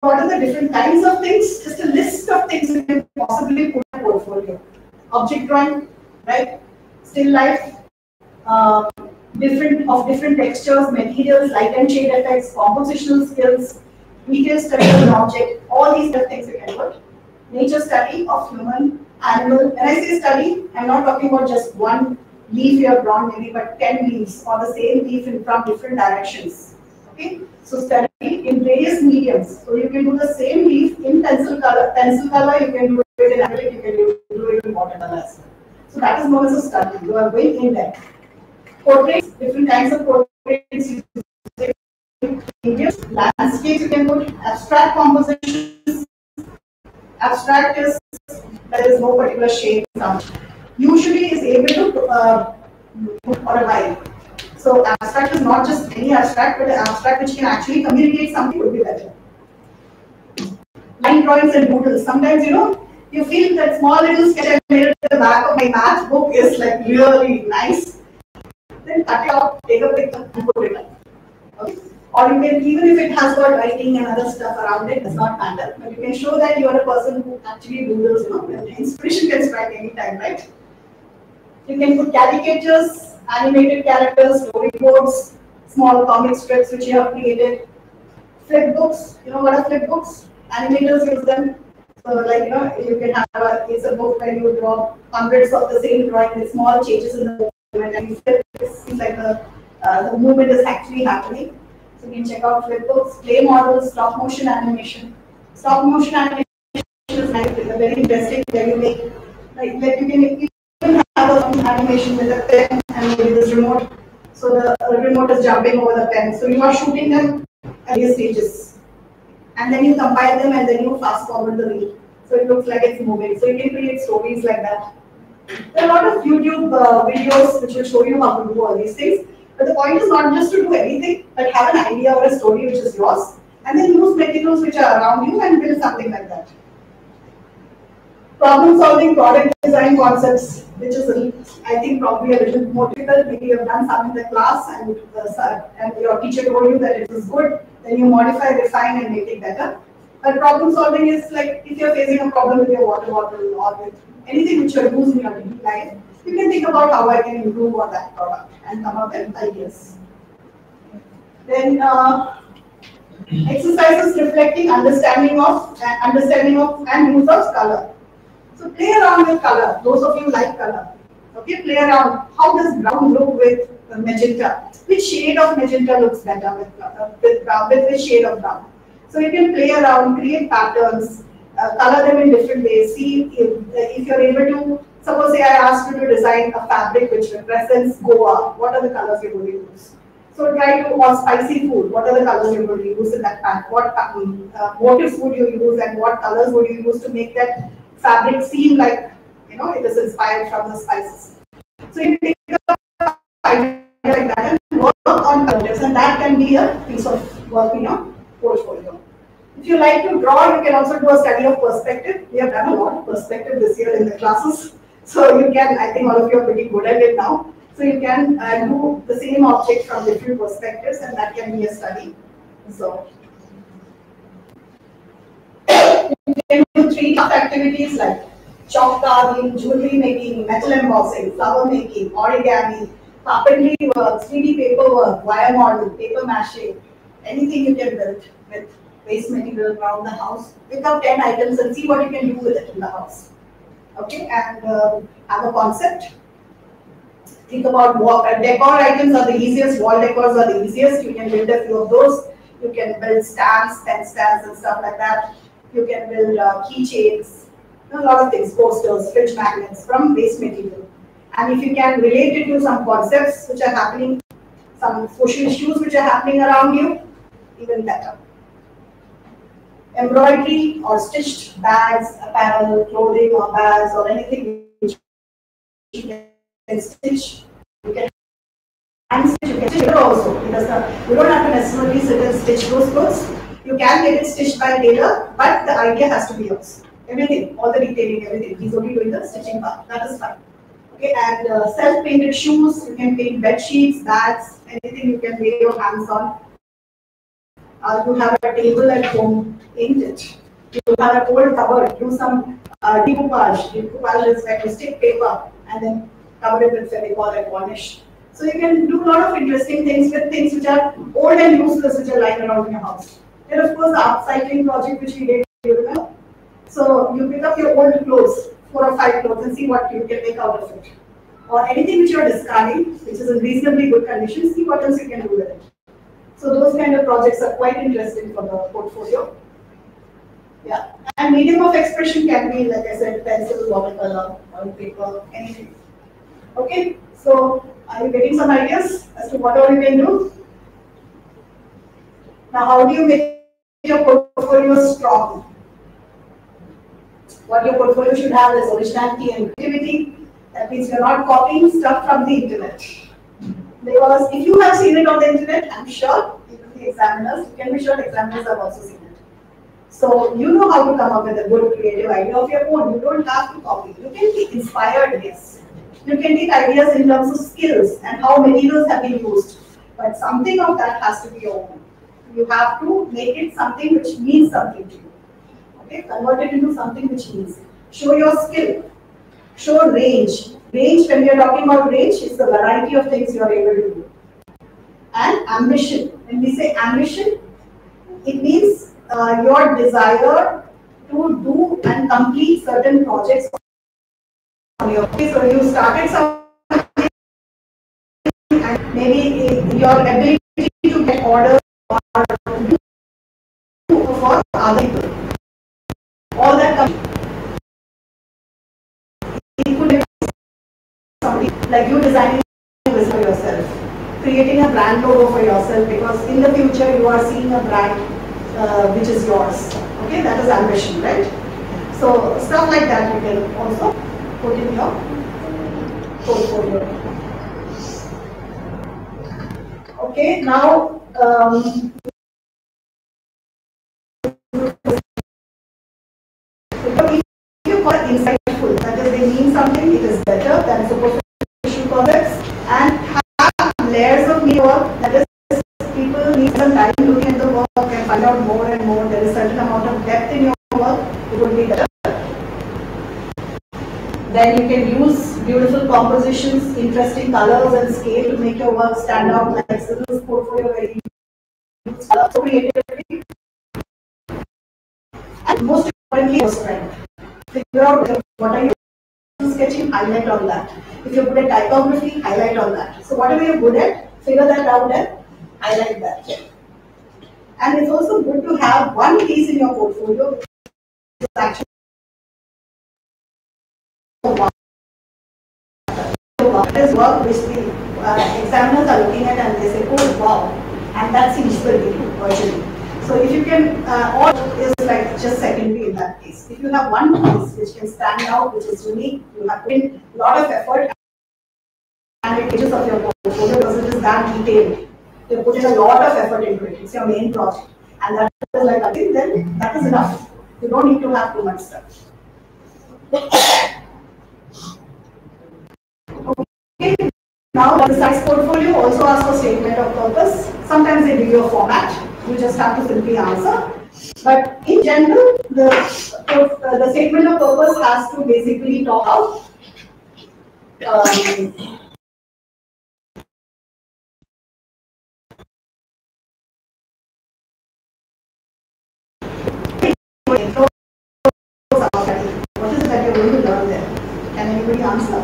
what are the different kinds of things? Just a list of things you can possibly put in a portfolio. Object drawing, right? Still life, uh, different of different textures, materials, light and shade effects, compositional skills, detailed study of an object, all these are things you can put. Nature study of human, animal. When I say study, I'm not talking about just one leaf you have drawn maybe, but 10 leaves or the same leaf in from different directions. Okay, so study in various mediums. So you can do the same leaf in pencil color. Pencil color, you can do it in acrylic, you can do, it in watercolor as well. So that is known as a study. You are going in there. Portraits, different kinds of portraits. Landscapes you can put, abstract compositions. Abstract is there is no particular shape. Usually is able to uh, put on a line. So abstract is not just any abstract, but an abstract which can actually communicate something would be better. Line drawings and doodles. Sometimes, you know, you feel that small little sketch I made at the back of my math book is like really nice. Then cut it out, take a picture and put it up. Or you can, even if it has got writing and other stuff around it, does not matter. But you can show that you are a person who actually doodles, you know, inspiration can strike anytime, right? You can put caricatures, animated characters, storyboards, small comic strips which you have created, flip books. You know what are flip books? Animators use them. So like you know, you can have a it's a book where you draw hundreds of the same drawing with small changes in the movement, and you flip. It seems like the uh, the movement is actually happening. So you can check out flip books, play models, stop motion animation. Stop motion animation is like a very interesting. Where you make like, like you can have an animation with a pen and maybe this remote. So the remote is jumping over the pen. So you are shooting them at these stages. And then you compile them and then you fast forward the reel. So it looks like it's moving. So you can create stories like that. There are a lot of YouTube uh, videos which will show you how to do all these things. But the point is not just to do anything, but have an idea or a story which is yours. And then use materials which are around you and build something like that problem solving product design concepts, which is, I think, probably a little more difficult. Maybe you have done some in the class and, uh, and your teacher told you that it is good, then you modify, refine, and make it better. But problem solving is like if you're facing a problem with your water bottle or with anything which you're using in your daily life, you can think about how I can improve on that product and come up with ideas. Then uh, exercises reflecting understanding of uh, understanding of and use of color. So play around with color. Those of you like color. Okay, play around. How does brown look with magenta? Which shade of magenta looks better with, uh, with brown? With which shade of brown? So you can play around, create patterns, uh, color them in different ways. See if, if you're able to. Suppose say I asked you to design a fabric which represents Goa. What are the colors you're going to use? So try to, or spicy food, what are the colors you're going to use in that pack? What um, uh, you use and what colors would you use to make that fabric seem like, you know, it is inspired from the spices. So you take a idea like that and work on colors and that can be a piece of work in your portfolio. If you like to draw, you can also do a study of perspective. We have done a lot of perspective this year in the classes. So you can, I think all of you are pretty good at it now. So you can uh, do the same object from different perspectives and that can be a study. So you can do three activities like chalk carving, jewelry making, metal embossing, flower making, origami, carpentry work, 3D paper work, wire model, paper mache, anything you can build with waste material around the house. Pick up 10 items and see what you can do with it in the house. Okay, and uh, have a concept. Think about what uh, decor items are the easiest, wall decors are the easiest. You can build a few of those. You can build stands, pen stands, and stuff like that. You can build uh, keychains, a lot of things, posters, fridge magnets from waste material. And if you can relate it to some concepts which are happening, some social issues which are happening around you, even better. Embroidery or stitched bags, apparel, clothing or bags or anything which you can stitch. You can hand stitch, you can stitch also because the, you don't have to necessarily sit and stitch those clothes you can get it stitched by a tailor, but the idea has to be yours. Everything, all the detailing, everything. He's only doing the stitching part. That is fine. Okay, and uh, self-painted shoes, you can paint bed sheets, bags, anything you can lay your hands on. Uh, you have a table at home, paint it. You have an old cupboard, do some uh, decoupage. Decoupage is when you stick paper and then cover it with Fevicol and varnish. So you can do a lot of interesting things with things which are old and useless which are lying around in your house. Then of course the upcycling project which we did, you remember? So you pick up your old clothes, four or five clothes and see what you can make out of it. Or anything which you are discarding, which is in reasonably good condition, see what else you can do with it. So those kind of projects are quite interesting for the portfolio. Yeah, and medium of expression can be, like I said, pencil, watercolor, oil paper, anything. Okay, so are you getting some ideas as to what all you can do? Now, how do you make your portfolio strong? What your portfolio should have is originality and creativity. That means you're not copying stuff from the internet. Because if you have seen it on the internet, I'm sure, even the examiners, you can be sure examiners have also seen it. So you know how to come up with a good creative idea of your own. You don't have to copy. You can be inspired, yes. You can take ideas in terms of skills and how materials have been used. But something of that has to be your own. You have to make it something which means something to you. Okay, convert it into something which means. Show your skill. Show range. Range, when we are talking about range, is the variety of things you are able to do. And ambition. When we say ambition, it means uh, your desire to do and complete certain projects your so you started something and maybe your ability to get orders all that be like you designing this for yourself creating a brand logo for yourself because in the future you are seeing a brand uh, which is yours. Okay, that is ambition, right? So stuff like that you can also put in your portfolio. Okay, now um, if you call it insightful, that is they mean something, it is better than superficial concepts and have layers of meaning work that is people need some time looking at the work and find out more and more. There is certain amount of depth in your work, it would be better. Then you can use beautiful compositions, interesting colors and scale to make your work stand out like this portfolio so creativity. And most importantly, your strength. Figure out what are you sketching, highlight on that. If you're good at typography, highlight on that. So whatever you're good at, figure that out and highlight that. And it's also good to have one piece in your portfolio which is actually is work which the uh, examiners are looking at and they say, oh wow, and that's useful virtually. So if you can, uh, all is like just secondary in that case. If you have one piece which can stand out, which is unique, you have put in a lot of effort and the pages of your portfolio because it is that detailed. You put in a lot of effort into it. It's your main project. And that is like, I think then that is enough. You don't need to have too much stuff. Now the size portfolio also asks for statement of purpose. Sometimes you a format. You just have to simply answer. But in general, the, uh, the statement of purpose has to basically talk out um, what is it that you're going to learn there? Can anybody answer?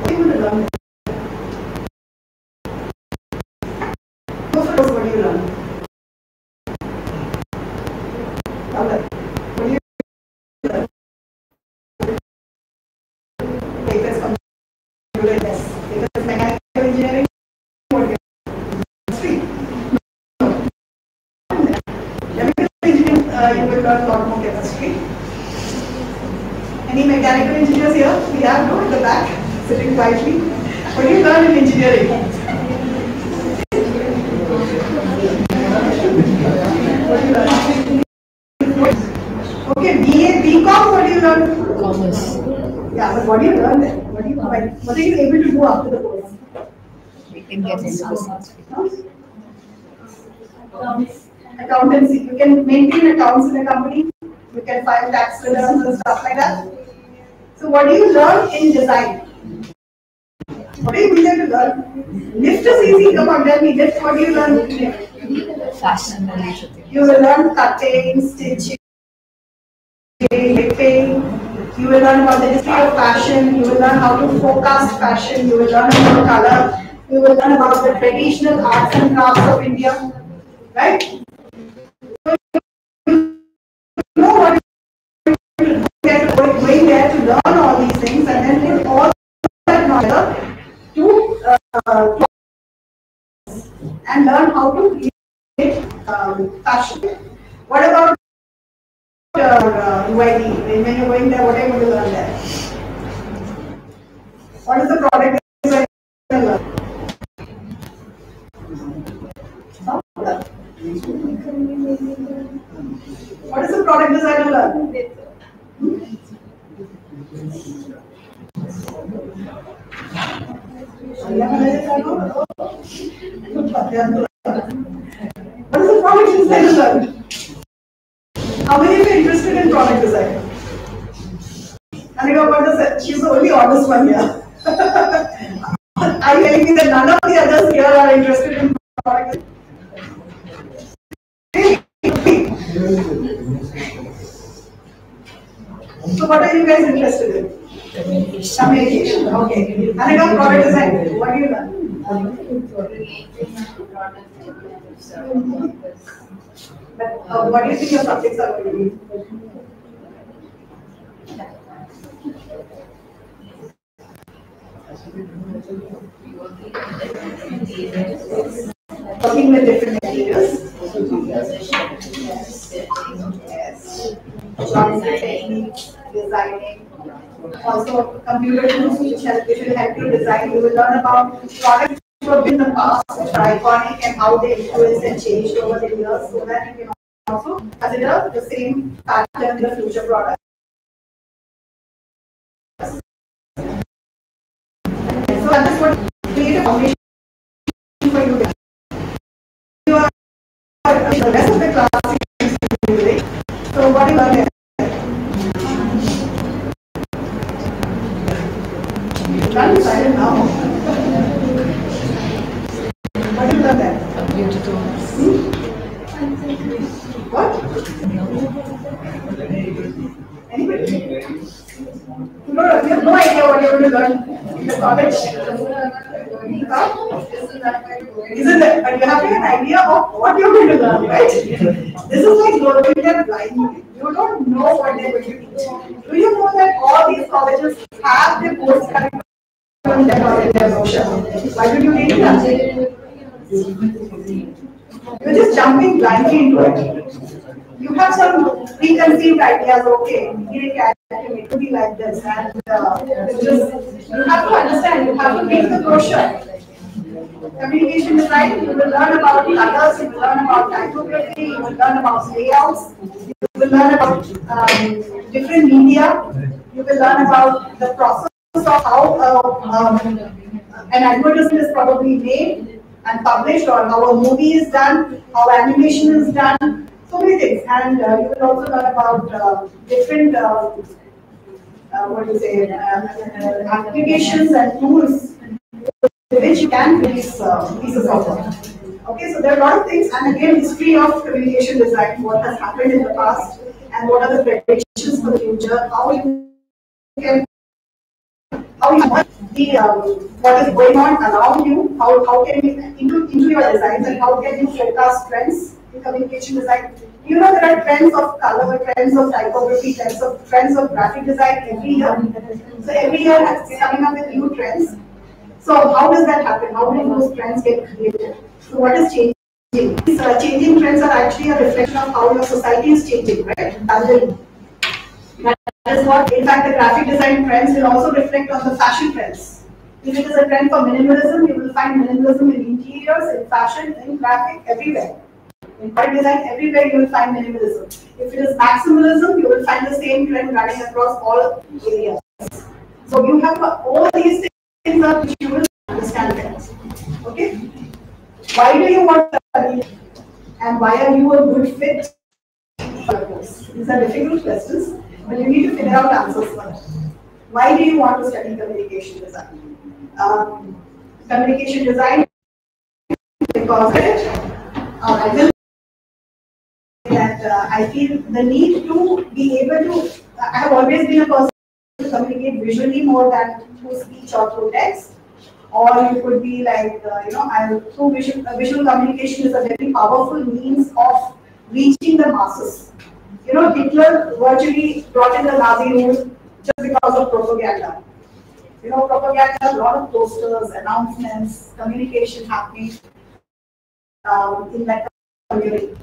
What are you going to learn there? Go first, what do you learn? Do you. If mechanical engineering, what uh, you will. Any mechanical engineers here? We have no in the back, sitting quietly. What do you learn in engineering? What do you learn? Okay, BA, BCom, what do you learn? Commerce. Yeah, but what do you learn then? What do you, what are you able to do after the course? We can get into the. Accountancy. You can maintain accounts in a company. You can file tax returns and stuff like that. So what do you learn in design? What do you need to learn? NIFT is easy. Come on, tell me. NIFT. What do you learn? Fashion. You will learn cutting, stitching, You will learn about the history of fashion. You will learn how to forecast fashion. You will learn about color. You will learn about the traditional arts and crafts of India. Right? You know what you're going there to learn all these things and then put all that knowledge to uh, and learn how to create um, fashion. Is the product design you learn? What here. are you that none of the others here are interested in product? So what are you guys interested in? Communication. Okay. Anika, product design, what do you learn? But uh, what do you think your subjects are going to be? Working with different materials. Yes. Designing. Also, computer tools which help, which will help you design. You will learn about products which were in the past, which are iconic and how they influenced and changed over the years so that you can also consider the same pattern in the future products. So that is what create a foundation for you. You are the rest of the class is. So what silent now. You there? Tools. What? You you have no idea what you're going to learn Isn't it? But you have to have an idea of what you're going to learn, right? This is like going there blindly. You don't know what they're going to teach. Do you know that all these colleges have their course curriculum in their notion? Why do you need that? You're just jumping blindly into it. You have some preconceived ideas, okay, it could be like this, and uh, just, you have to understand, you have to read the brochure. Communication design, you will learn about colors, you will learn about typography, you will learn about layouts, you will learn about um, different media, you will learn about the process of how uh, um, an advertisement is probably made and published, or how a movie is done, how animation is done, so many things. And uh, you will also learn about uh, different, uh, uh, what do you say, uh, applications and tools with which you can release pieces of work. Okay, so there are a lot of things, and again, history of communication design, what has happened in the past, and what are the predictions for the future, how you can how you want the um, what is going on around you, how, how can you into, into your designs and how can you forecast trends in communication design. You know there are trends of color, trends of typography, trends of trends of graphic design every year. So every year it's coming up with new trends. So how does that happen? How do those trends get created? So what is changing? These uh, changing trends are actually a reflection of how your society is changing, right? That is what, in fact, the graphic design trends will also reflect on the fashion trends. If it is a trend for minimalism, you will find minimalism in interiors, in fashion, in graphic, everywhere. In product design, everywhere you will find minimalism. If it is maximalism, you will find the same trend running across all areas. So you have all these things are which you will understand things. Okay? Why do you want to study? And why are you a good fit for course? These are difficult questions, but you need to figure out answers for them. Why do you want to study communication design? Um, communication design because it, uh, I will that uh, I feel the need to be able to. I have always been a person to communicate visually more than through speech or through text. Or you could be like, uh, you know, I, through visual, uh, visual communication is a very powerful means of reaching the masses. You know, Hitler virtually brought in the Nazi rule just because of propaganda. You know, propaganda, a lot of posters, announcements, communication happening um, in that community.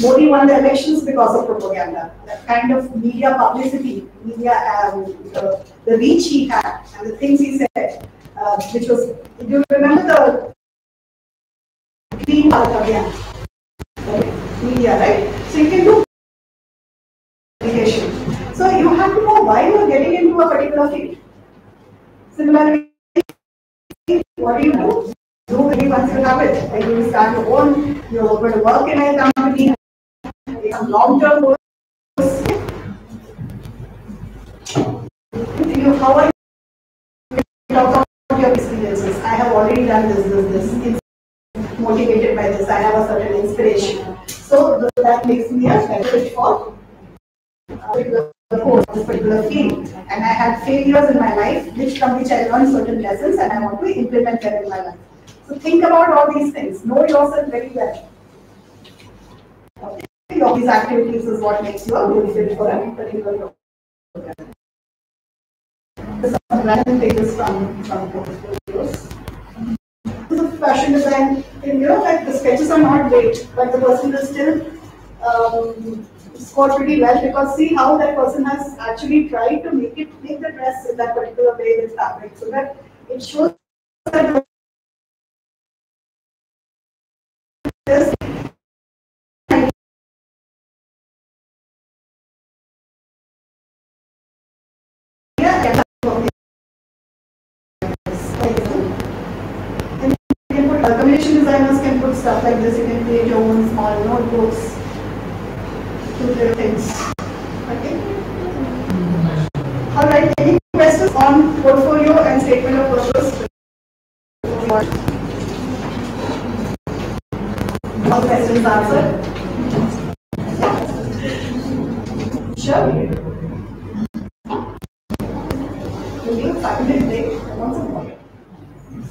Modi won the elections because of propaganda. That kind of media publicity, media, um, the, the reach he had, and the things he said, uh, which was, do you remember the Clean Bharat Abhiyan? Media, right? So you can do communication. So you have to know why you are getting into a particular field. Similarly, what do you do? Maybe once you have it, like you start your own, you're going to work in a company, a long-term course. You, how you talk about your experiences? I have already done this, this, this. It's motivated by this. I have a certain inspiration. So that makes me a specialist for particular course, this particular field. And I had failures in my life, which from which I learned certain lessons, and I want to implement them in my life. So think about all these things. Know yourself very well. Okay. All these activities is what makes you a for a particular program. Some random pages from some portfolios. This is fashion design. And you know, like the sketches are not great, but the person is still um, pretty well because see how that person has actually tried to make it make the dress in that particular way with fabric, so that it shows that designers can put stuff like this, you can create your own small notebooks, do little things. Okay? All right, any questions on portfolio and statement of purpose? All questions answered? Sure.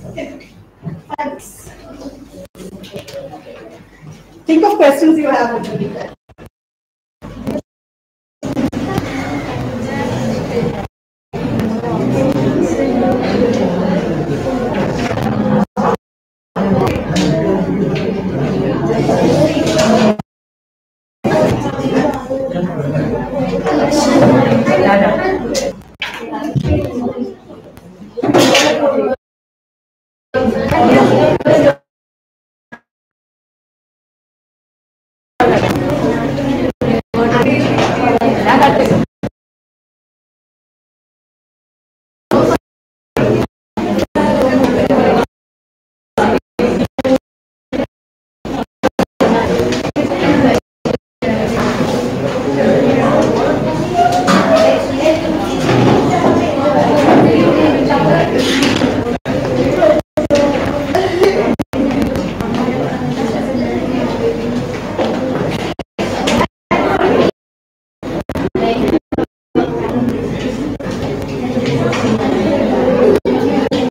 Okay. Thanks. Think of questions you have Gracias.